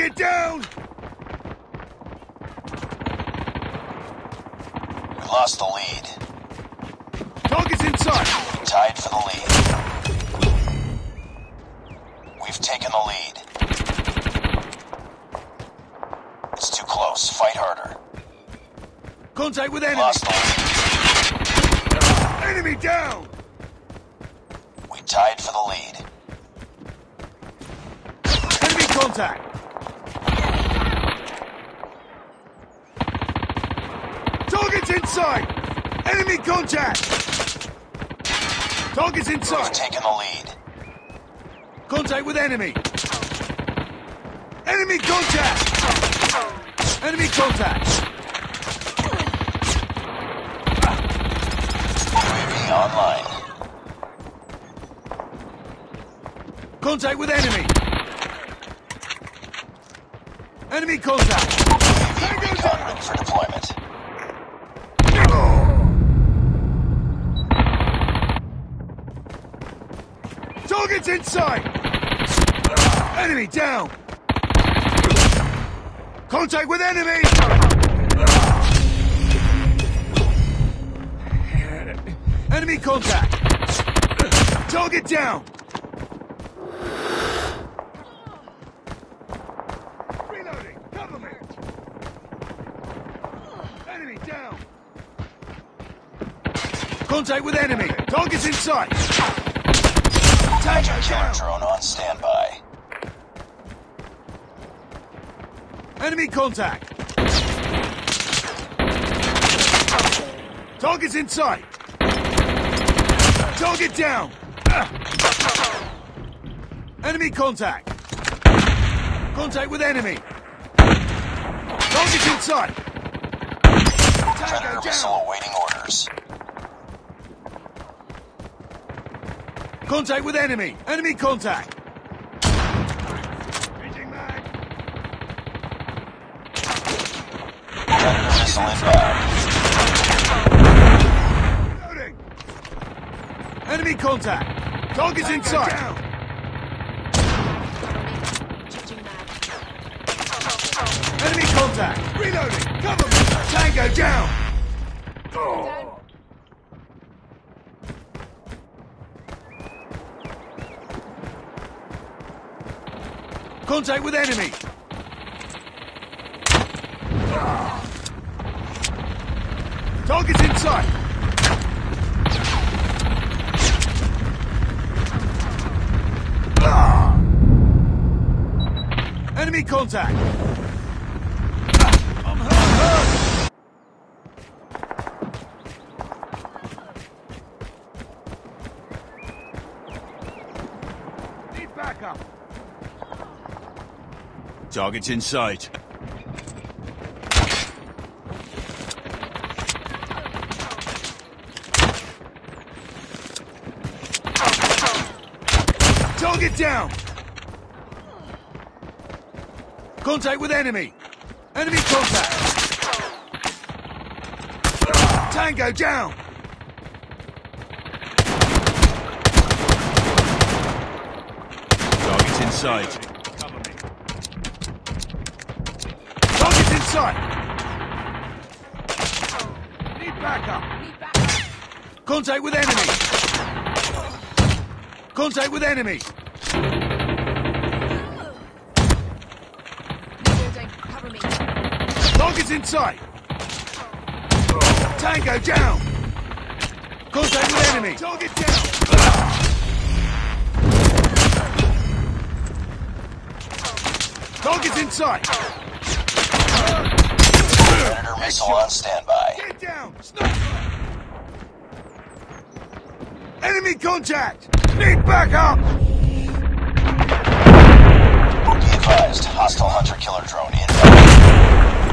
Target down! We lost the lead. Target's inside! We tied for the lead. We've taken the lead. It's too close. Fight harder. Contact with enemy! Lost the lead. Enemy down! We tied for the lead. Enemy contact! Target's inside! Enemy contact! Target's inside! We've taken the lead. Contact with enemy! Enemy contact! Enemy contact! UAV online. Contact with enemy! Enemy contact! Recon ready for deployment. Target's inside! Enemy down! Contact with enemy! Enemy contact! Target down! Reloading! Enemy down! Contact with enemy! Target's inside! Hunter Killer down! drone on standby. Enemy contact! Target's in sight! Target down! Enemy contact! Contact with enemy! Target's in sight! Predator missile awaiting orders. Contact with enemy! Enemy contact! Enemy contact! Target's in sight! Enemy contact! Reloading! Cover me! Tango down! Down. Contact with enemy! Target's in sight! Enemy contact! I'm hurt! Need backup! Target's in sight. Target down! Contact with enemy! Enemy contact! Tango down! Target's in sight. Target's in sight! Need backup! Need. Contact with enemy! Contact with enemy! Target's in sight! Tango down! Contact with enemy! Target down! Target's in sight! Predator missile on standby. Get down! Sniper! Enemy contact! Need backup! Be advised, hostile hunter killer drone inbound.